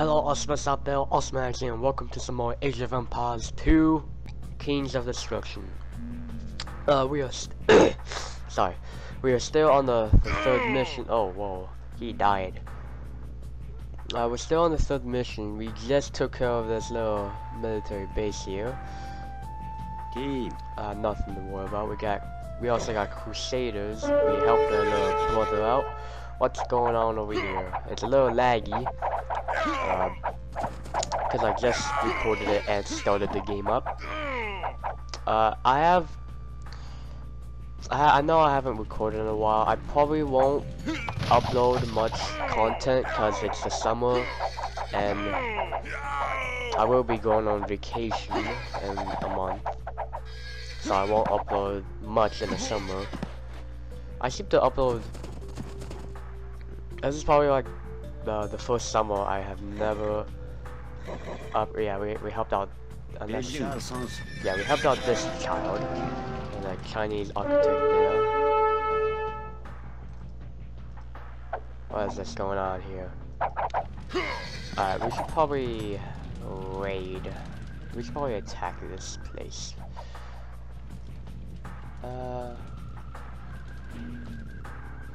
Hello Awesomes out there, Osman here, and welcome to some more Age of Empires 2 Kings of Destruction. Uh, we are sorry, we are still on the, the, third mission. Oh, whoa, he died. Uh, we're still on the third mission. We just took care of this little military base here. Team. Uh, nothing to worry about. We got, we also got Crusaders. We helped their little brother out. What's going on over here? It's a little laggy. Because uh, I just recorded it and started the game up. Uh, I have... I, I know I haven't recorded in a while. I probably won't upload much content because it's the summer and I will be going on vacation in a month. So I won't upload much in the summer. I seem to upload... This is probably like the the first summer I have never up yeah we, we helped out unless, yeah we helped out this child and a Chinese architect there. What is this going on here? Alright we should probably raid we should probably attack this place. Uh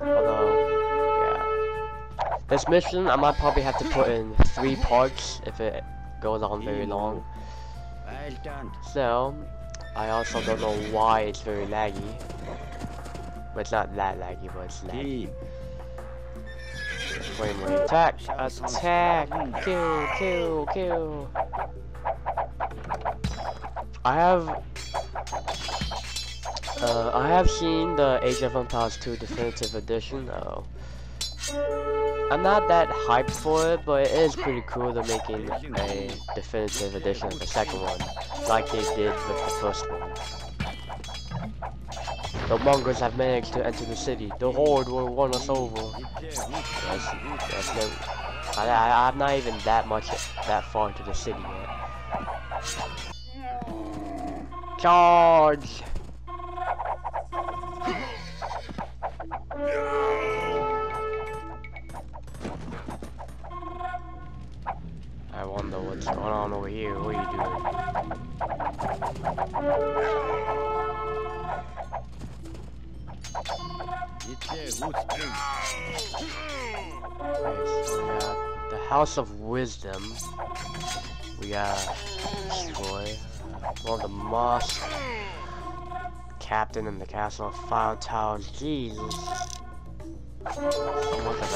although this mission, I might probably have to put in three parts if it goes on very long. Well done. So, I also don't know why it's very laggy. But it's not that laggy, but it's laggy. Frame rate. Attack! Attack! Kill! Kill! Kill! I have... Uh, I have seen the Age of Empires 2 Definitive Edition. Oh. I'm not that hyped for it, but it is pretty cool they're making a definitive edition of the second one, like they did with the first one. The Mongols have managed to enter the city. The Horde will run us over. That's, that's no, I, I'm not even that much, that far into the city yet. Charge! What's going on over here? What are you doing? Okay, so we got the House of Wisdom. We got destroy. Well, the mosque. Captain in the Castle of Fire Towers. Jesus. So much of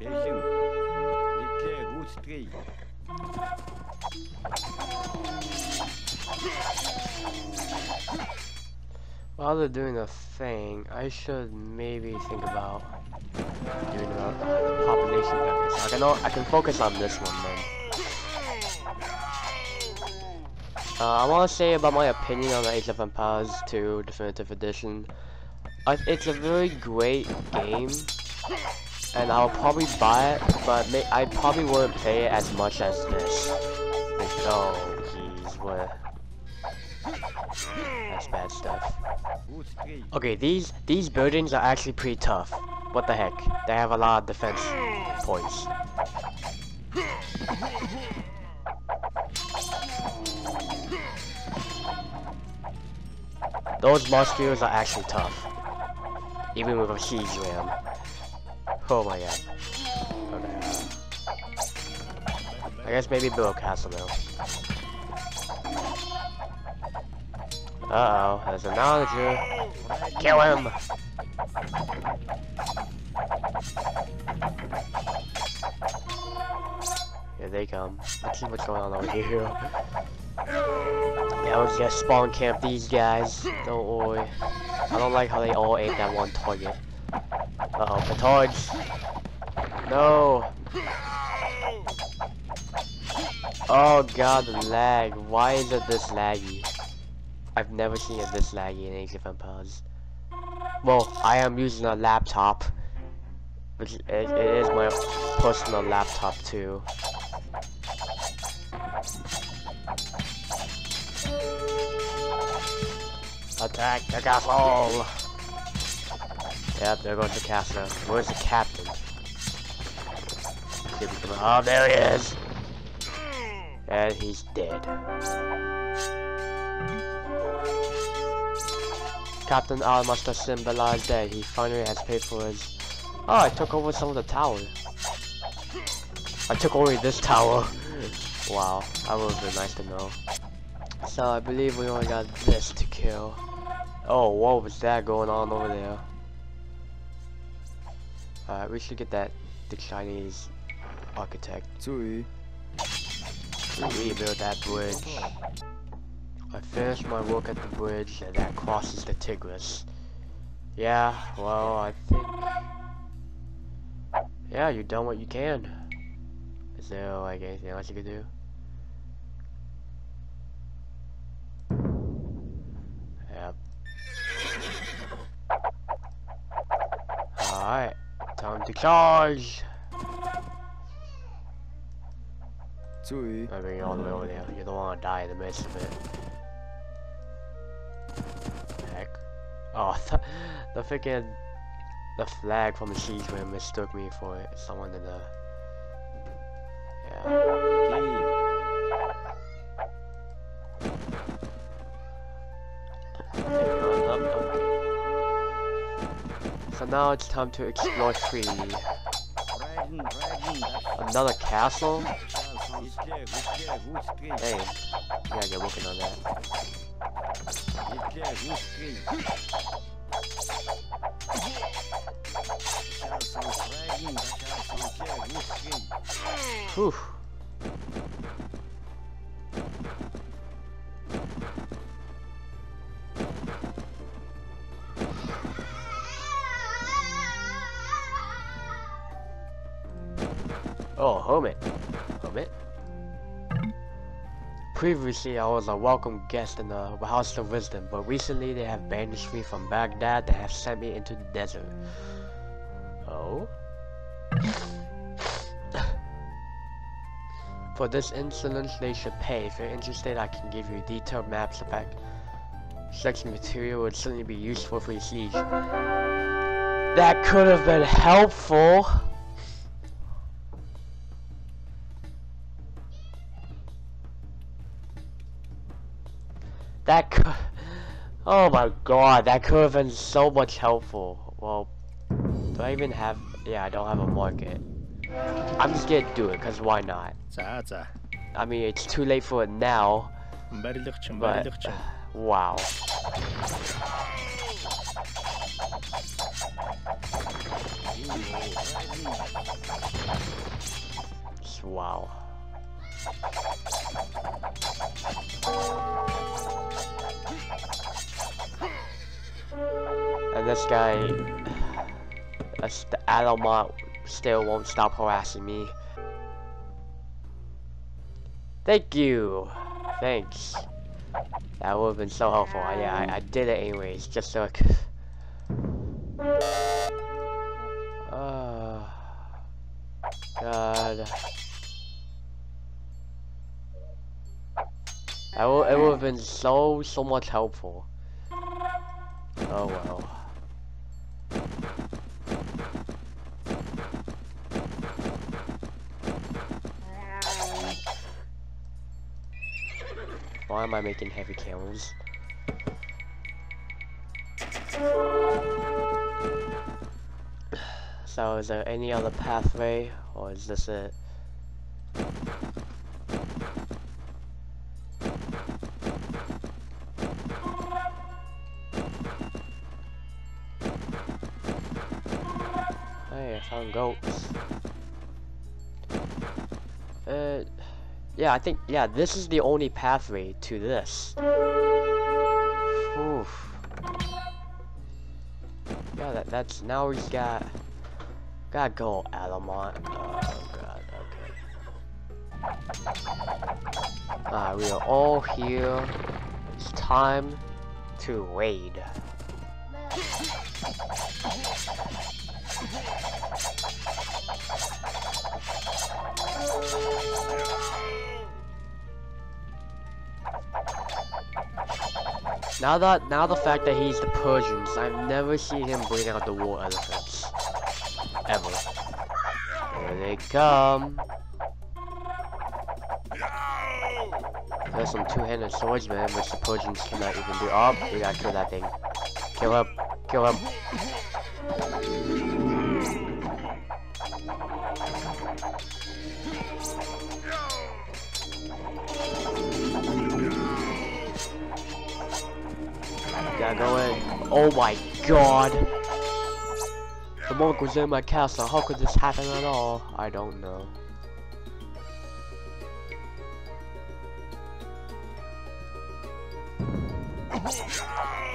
everything. While they're doing the thing, I should maybe think about doing about the population I can I can focus on this one then. Uh, I want to say about my opinion on the Age of Empires 2 Definitive Edition. I, it's a very great game, and I'll probably buy it, but I probably wouldn't pay it as much as this. oh, jeez, what? That's bad stuff. Okay, these these buildings are actually pretty tough. What the heck? They have a lot of defense points. Those musketeers are actually tough. Even with a siege ram. Oh my god. Okay. I guess maybe build a castle though. Uh oh, there's an onager. Kill him! Here they come. Let's see what's going on over here. Yeah, let's just spawn camp these guys. Don't worry. I don't like how they all aim that one target. Uh oh, petards! No! Oh god, the lag. Why is it this laggy? I've never seen it this laggy in Age of Empires. Well, I am using a laptop. Which it, it is my personal laptop too. Attack the castle! Yep, there goes the castle. Where's the captain? Oh, there he is. And he's dead. Captain R must have symbolized that he finally has paid for his... Oh, I took over some of the tower. I took only this tower. wow, that would have been nice to know. So I believe we only got this to kill. Oh, what was that going on over there? Alright, we should get that, the Chinese architect. 注意，Rebuild that bridge. I finished my work at the bridge and that crosses the Tigris. Yeah, well, I think... Yeah, you've done what you can. Is there, like, anything else you could do? To charge! 注意，I bring you all the way over there. You don't want to die in the midst of it. Heck. Oh, the, the freaking the flag from the siege ram mistook me for someone in the. Yeah. Team. Okay, going up, okay. So now it's time to explore free. Riding, riding. That's Another castle? Hey, you gotta get working on that. Whew. Hermit. Hermit? Previously, I was a welcome guest in the House of Wisdom, but recently they have banished me from Baghdad and have sent me into the desert. Oh? For this insolence, they should pay. If you're interested, I can give you detailed maps of back. Such material would certainly be useful for your siege. That could have been helpful. Oh my god, that could have been so much helpful. Well, do I even have... Yeah, I don't have a market. I'm just gonna do it, because why not? I mean, it's too late for it now. But, wow. Wow. This guy, the Alamut still won't stop harassing me. Thank you. Thanks. That would have been so helpful. Yeah, I, I did it anyways, just so I could. Uh, God. That it would have been so, so much helpful. Oh well. Am I making heavy camels? So is there any other pathway or is this it? Hey, I found goats. Yeah, I think, yeah, this is the only pathway to this. Oof. Yeah, that, that's, now he's got, gotta go Alamut. Oh god, okay. Alright, we are all here. It's time to raid. Now that now the fact that he's the Persians, I've never seen him bring out the war elephants. Ever. Here they come. There's some two-handed swordsman, which the Persians cannot even do. Oh, we gotta kill that thing. Kill him. Kill him. Oh my god. The monk was in my castle. How could this happen at all? I don't know.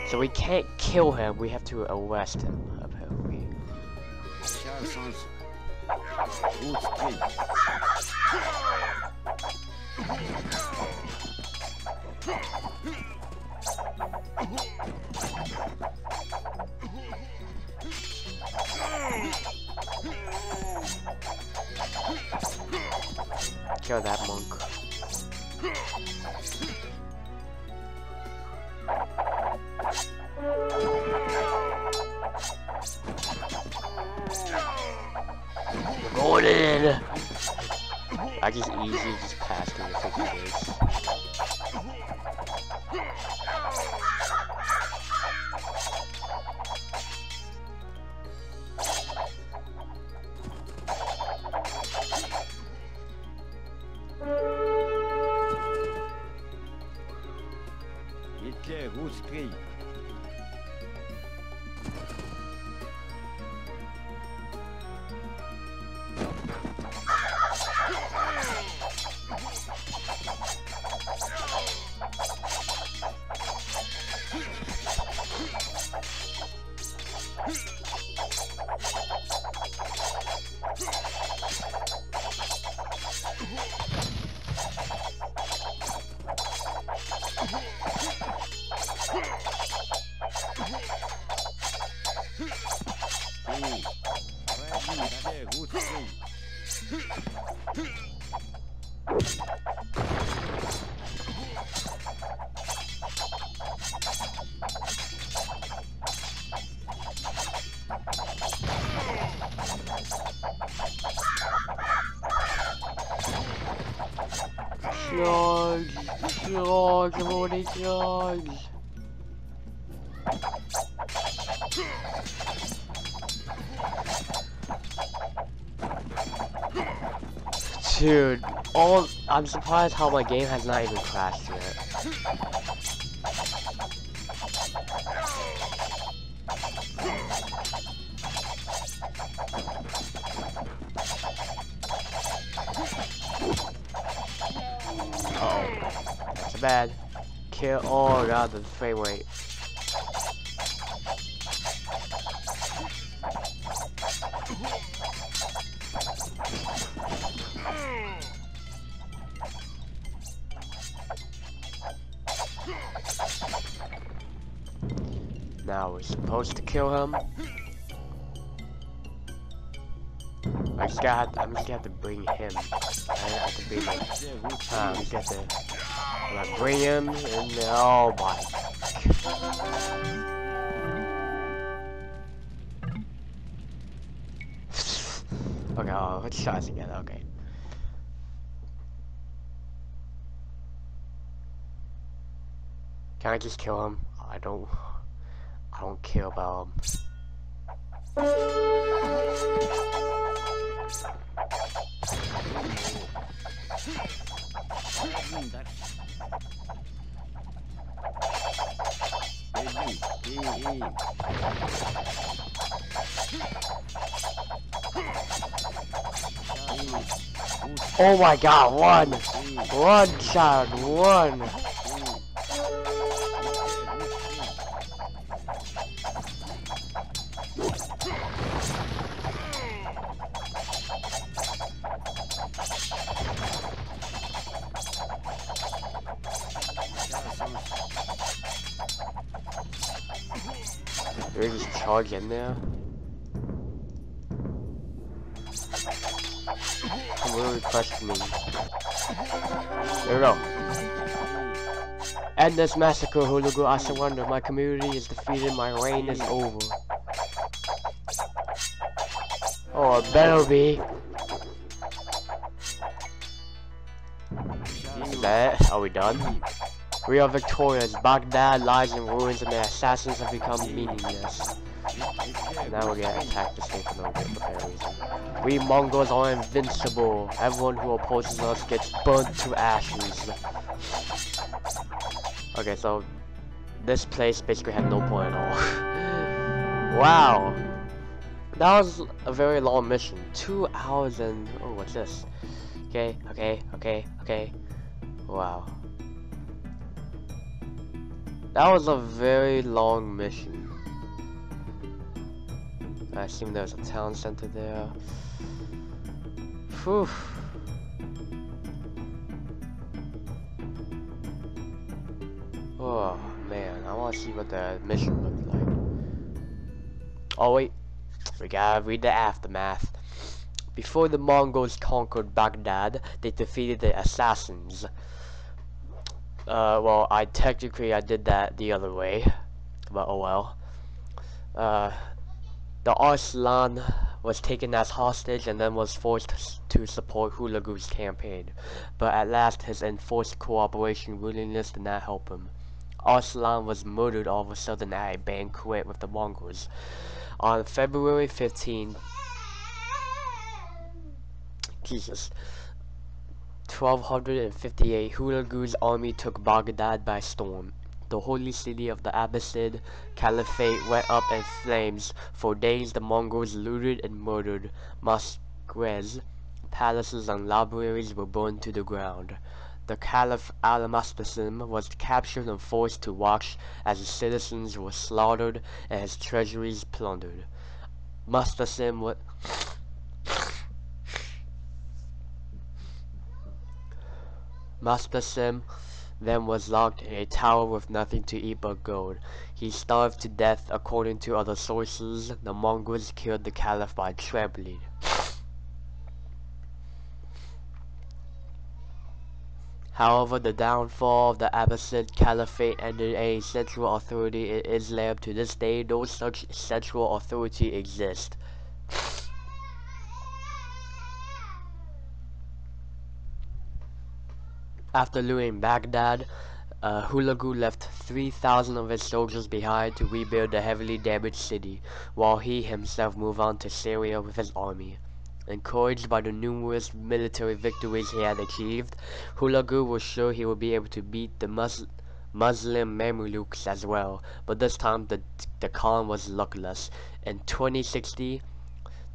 So we can't kill him. We have to arrest him. Apparently. Kill that monk. industrie. George, George, Morty, George. Dude, all I'm surprised how my game has not even crashed yet. Oh, that's bad. Kill. Oh god, the frame rate. kill him. I just got. I'm just gonna have to bring him. I have to bring him. Um. I'm gonna bring him, and oh my. okay, oh, let's try this again. Okay. Can I just kill him? I don't. I don't care about them. Oh my god, one! Run, child, one! log in now? I'm literally pressing. There we go. End this massacre, Hulagu Asawanda. My community is defeated, my reign is over. Oh, it better be. That Are we done? We are victorious. Baghdad lies in ruins and the assassins have become meaningless. Now we get attacked to save a little bit for that reason. We Mongols are invincible. Everyone who opposes us gets burnt to ashes. Okay, so this place basically had no point at all. wow. That was a very long mission. Two hours and oh what's this? Okay, okay, okay, okay. Wow. That was a very long mission. I assume there's a town center there. Whew. Oh man, I want to see what the mission looked like. Oh wait, we gotta read the aftermath. Before the Mongols conquered Baghdad, they defeated the assassins. Uh, well, I technically I did that the other way, but oh well. Uh, the Arslan was taken as hostage and then was forced to support Hulagu's campaign, but at last his enforced cooperation willingness did not help him. Arslan was murdered all of a sudden at a banquet with the Mongols. On February 15, Jesus, 1258, Hulagu's army took Baghdad by storm. The holy city of the Abbasid Caliphate went up in flames. For days the Mongols looted and murdered. Mosques, palaces and libraries were burned to the ground. The Caliph Al-Mustasim was captured and forced to watch as his citizens were slaughtered and his treasuries plundered. Mustasim was then was locked in a tower with nothing to eat but gold. He starved to death according to other sources. The Mongols killed the Caliph by trampling. However, the downfall of the Abbasid Caliphate ended a central authority in Islam. To this day, no such central authority exists. After looting Baghdad, uh, Hulagu left 3,000 of his soldiers behind to rebuild the heavily damaged city, while he himself moved on to Syria with his army. Encouraged by the numerous military victories he had achieved, Hulagu was sure he would be able to beat the Mus Muslim Mamelukes as well, but this time the, the Khan was luckless. In 2060,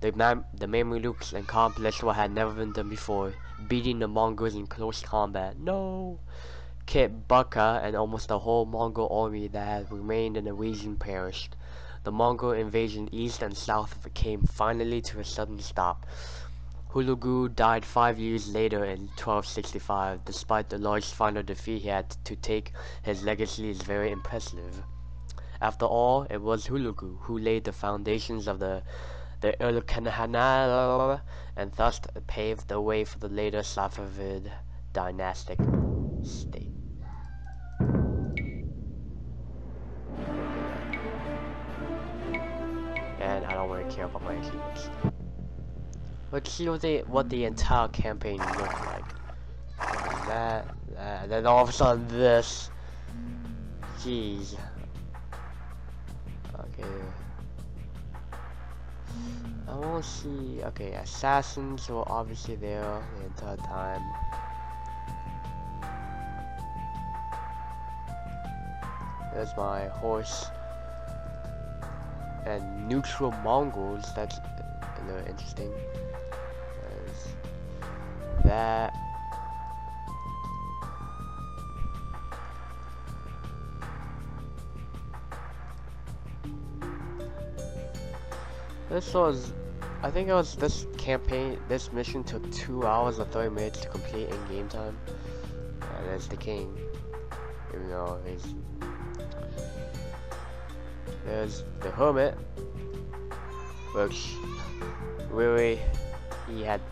the, the Mamelukes accomplished what had never been done before, beating the Mongols in close combat. No! Kit Bukka and almost the whole Mongol army that had remained in the region perished. The Mongol invasion east and south came finally to a sudden stop. Hulagu died five years later in 1265. Despite the large final defeat he had to take, his legacy is very impressive. After all, it was Hulagu who laid the foundations of the the Ilkhanate and thus paved the way for the later Safavid dynastic state. And I don't really care about my achievements. Let's see what the what the entire campaign looked like. That, that, then all of a sudden this. Jeez. Okay. Want to see. Okay, assassins were obviously there the entire time. There's my horse. And neutral Mongols. That's you interesting. There's that. This was, I think it was this campaign, this mission took 2 hours and 30 minutes to complete in game time. And there's the king, even though he's, there's the hermit, which really, he had,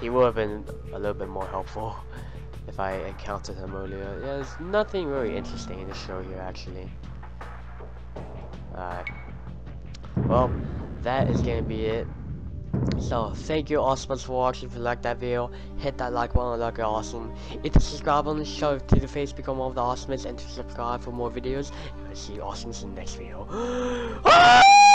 he would have been a little bit more helpful if I encountered him earlier. There's nothing really interesting in the show here actually. Alright. Well, that is gonna be it So, thank you Awesomes for watching. If you liked that video, hit that like button like you're awesome. Hit the subscribe button, show to the face, become one of the Awesomes, and to subscribe for more videos. And I'll see you Awesomes in the next video. Ah!